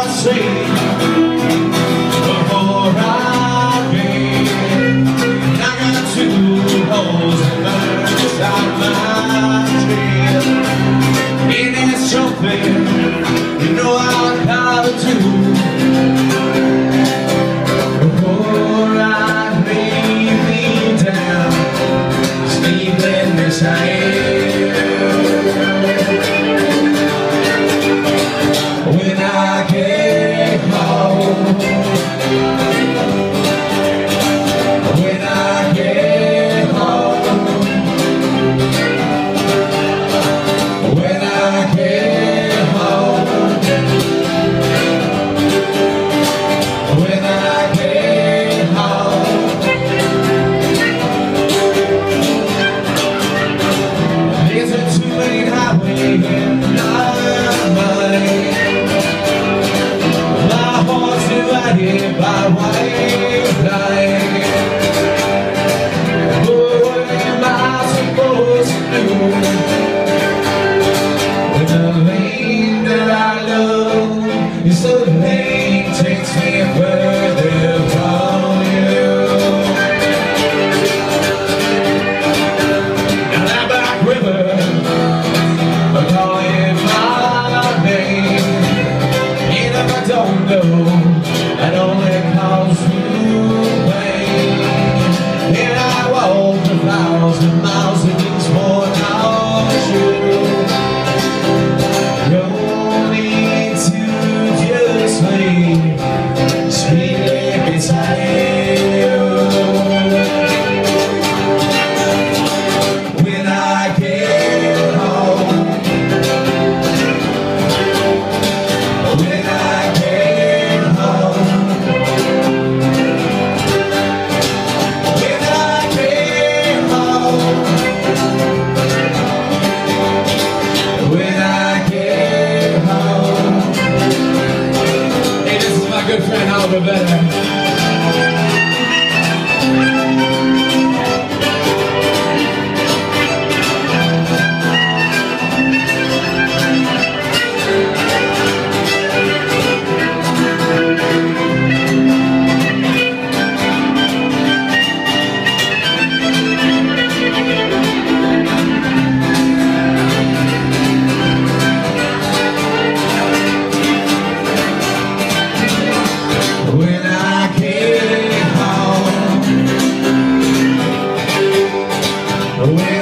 Before I came. I got two holes. When the lane that I love lane takes me further you that river, calling my name And if I don't only calls you pain And I is my good friend Oh.